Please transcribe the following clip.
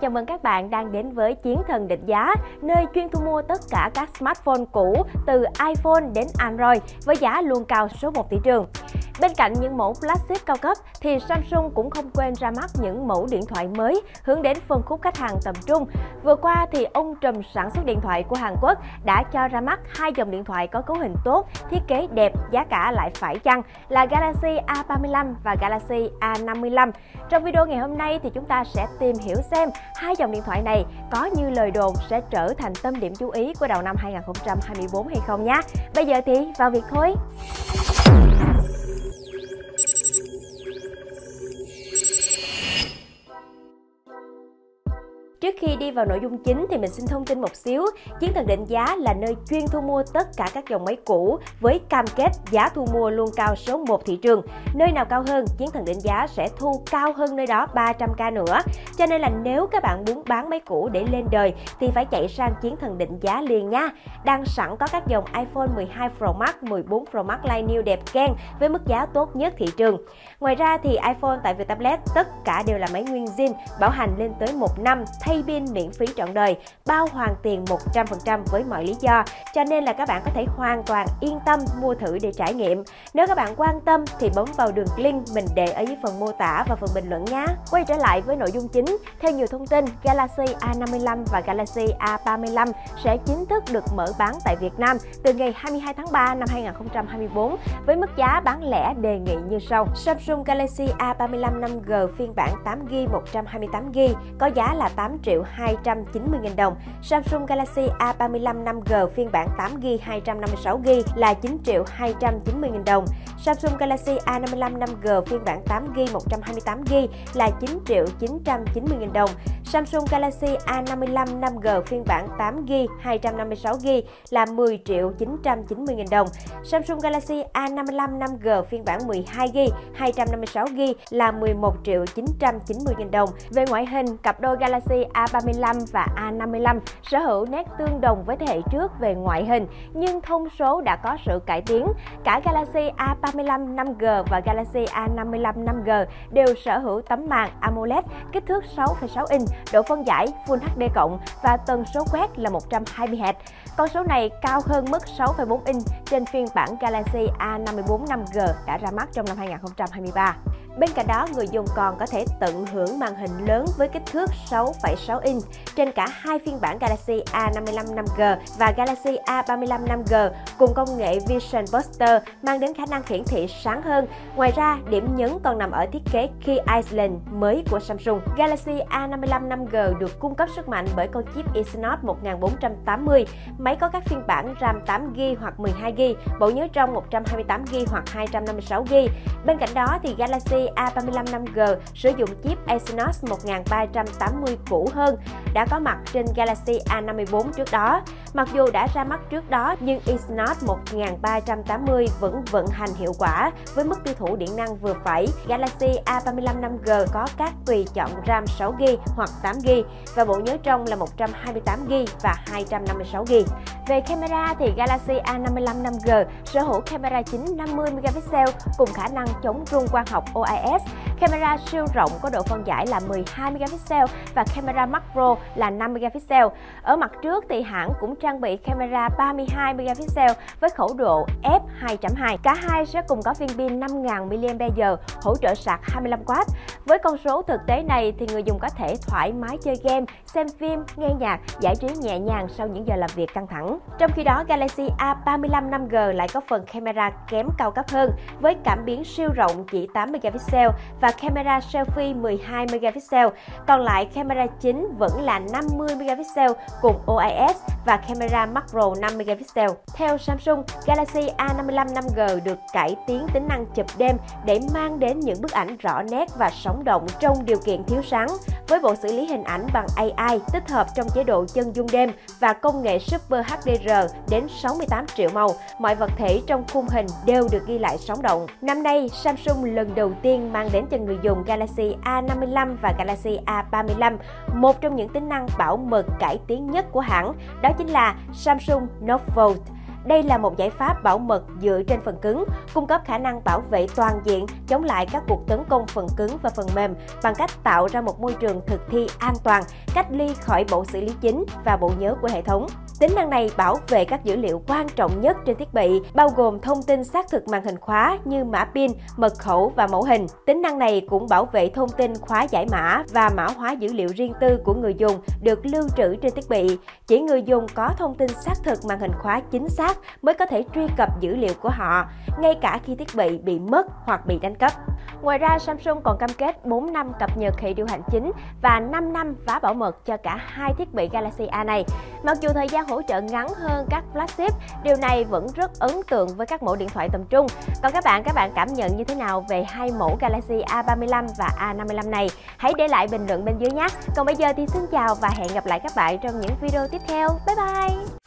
Chào mừng các bạn đang đến với Chiến thần định giá, nơi chuyên thu mua tất cả các smartphone cũ từ iPhone đến Android với giá luôn cao số 1 thị trường. Bên cạnh những mẫu flagship cao cấp thì Samsung cũng không quên ra mắt những mẫu điện thoại mới hướng đến phân khúc khách hàng tầm trung. Vừa qua thì ông trùm sản xuất điện thoại của Hàn Quốc đã cho ra mắt hai dòng điện thoại có cấu hình tốt, thiết kế đẹp, giá cả lại phải chăng là Galaxy A35 và Galaxy A55. Trong video ngày hôm nay thì chúng ta sẽ tìm hiểu xem hai dòng điện thoại này có như lời đồn sẽ trở thành tâm điểm chú ý của đầu năm 2024 hay không nhé. Bây giờ thì vào việc thôi. Trước khi đi vào nội dung chính thì mình xin thông tin một xíu. Chiến thần định giá là nơi chuyên thu mua tất cả các dòng máy cũ với cam kết giá thu mua luôn cao số 1 thị trường. Nơi nào cao hơn, chiến thần định giá sẽ thu cao hơn nơi đó 300k nữa. Cho nên là nếu các bạn muốn bán máy cũ để lên đời thì phải chạy sang chiến thần định giá liền nha. Đang sẵn có các dòng iPhone 12 Pro Max, 14 Pro Max Line New đẹp keng với mức giá tốt nhất thị trường. Ngoài ra thì iPhone tại Vietablet tất cả đều là máy nguyên zin, bảo hành lên tới 1 năm thay thay pin miễn phí trọn đời, bao hoàn tiền 100% với mọi lý do. Cho nên là các bạn có thể hoàn toàn yên tâm mua thử để trải nghiệm. Nếu các bạn quan tâm thì bấm vào đường link mình để ở dưới phần mô tả và phần bình luận nhé. Quay trở lại với nội dung chính, theo nhiều thông tin, Galaxy A55 và Galaxy A35 sẽ chính thức được mở bán tại Việt Nam từ ngày 22 tháng 3 năm 2024 với mức giá bán lẻ đề nghị như sau. Samsung Galaxy A35 5G phiên bản 8GB 128GB có giá là 8 triệu 290 000 đồng. Samsung Galaxy A35 5G phiên bản 8GB 256GB là 9 triệu 290 000 đồng. Samsung Galaxy A55 5G phiên bản 8GB 128GB là 9 triệu 990 000 đồng. Samsung Galaxy A55 5G phiên bản 8GB 256GB là 10 triệu 990 000 đồng. Samsung Galaxy A55 5G phiên bản 12GB 256GB là 11 triệu 990 000 đồng. Về ngoại hình, cặp đôi Galaxy A35 và A55 sở hữu nét tương đồng với thế hệ trước về ngoại hình, nhưng thông số đã có sự cải tiến. Cả Galaxy A35 5G và Galaxy A55 5G đều sở hữu tấm màn AMOLED kích thước 6,6 inch, độ phân giải Full HD và tần số quét là 120 Hz. Con số này cao hơn mức 6,4 inch trên phiên bản Galaxy A54 5G đã ra mắt trong năm 2023. Bên cạnh đó, người dùng còn có thể tận hưởng màn hình lớn với kích thước 6,6 inch trên cả hai phiên bản Galaxy A55 5G và Galaxy A35 5G cùng công nghệ Vision Buster mang đến khả năng hiển thị sáng hơn. Ngoài ra, điểm nhấn còn nằm ở thiết kế Key Island mới của Samsung. Galaxy A55 5G được cung cấp sức mạnh bởi con chip Exynos 1480. Máy có các phiên bản RAM 8GB hoặc 12GB, bộ nhớ trong 128GB hoặc 256GB. Bên cạnh đó thì Galaxy A35 5G sử dụng chip Exynos 1380 cũ hơn, đã có mặt trên Galaxy A54 trước đó. Mặc dù đã ra mắt trước đó, nhưng Exynos 1380 vẫn vận hành hiệu quả với mức tiêu thụ điện năng vừa phải. Galaxy A35 5G có các tùy chọn RAM 6GB hoặc 8GB và bộ nhớ trong là 128GB và 256GB. Về camera thì Galaxy A55 5G sở hữu camera chính 50 megapixel cùng khả năng chống rung quang học OIS, camera siêu rộng có độ phân giải là 12 megapixel và camera macro là 5 megapixel. Ở mặt trước thì hãng cũng trang bị camera 32 megapixel với khẩu độ f2.2. Cả hai sẽ cùng có viên pin 5000 mAh hỗ trợ sạc 25W. Với con số thực tế này thì người dùng có thể thoải mái chơi game, xem phim, nghe nhạc, giải trí nhẹ nhàng sau những giờ làm việc căng thẳng. Trong khi đó, Galaxy A35 5G lại có phần camera kém cao cấp hơn với cảm biến siêu rộng chỉ 8 megapixel và camera selfie 12 megapixel. Còn lại camera chính vẫn là 50 megapixel cùng OIS và camera macro 5 megapixel. Theo Samsung, Galaxy A55 5G được cải tiến tính năng chụp đêm để mang đến những bức ảnh rõ nét và sống động trong điều kiện thiếu sáng. Với bộ xử lý hình ảnh bằng AI tích hợp trong chế độ chân dung đêm và công nghệ Super HDR đến 68 triệu màu, mọi vật thể trong khung hình đều được ghi lại sống động. Năm nay, Samsung lần đầu tiên mang đến cho người dùng Galaxy A55 và Galaxy A35 một trong những tính năng bảo mật cải tiến nhất của hãng, đó chính là Samsung Note Vault. Đây là một giải pháp bảo mật dựa trên phần cứng, cung cấp khả năng bảo vệ toàn diện chống lại các cuộc tấn công phần cứng và phần mềm bằng cách tạo ra một môi trường thực thi an toàn, cách ly khỏi bộ xử lý chính và bộ nhớ của hệ thống. Tính năng này bảo vệ các dữ liệu quan trọng nhất trên thiết bị, bao gồm thông tin xác thực màn hình khóa như mã pin, mật khẩu và mẫu hình. Tính năng này cũng bảo vệ thông tin khóa giải mã và mã hóa dữ liệu riêng tư của người dùng được lưu trữ trên thiết bị. Chỉ người dùng có thông tin xác thực màn hình khóa chính xác mới có thể truy cập dữ liệu của họ, ngay cả khi thiết bị bị mất hoặc bị đánh cắp. Ngoài ra, Samsung còn cam kết 4 năm cập nhật hệ điều hành chính và 5 năm phá bảo mật cho cả hai thiết bị Galaxy A này. Mặc dù thời gian hỗ trợ ngắn hơn các flagship, điều này vẫn rất ấn tượng với các mẫu điện thoại tầm trung. Còn các bạn, các bạn cảm nhận như thế nào về hai mẫu Galaxy A35 và A55 này? Hãy để lại bình luận bên dưới nhé. Còn bây giờ thì xin chào và hẹn gặp lại các bạn trong những video tiếp theo. Bye bye!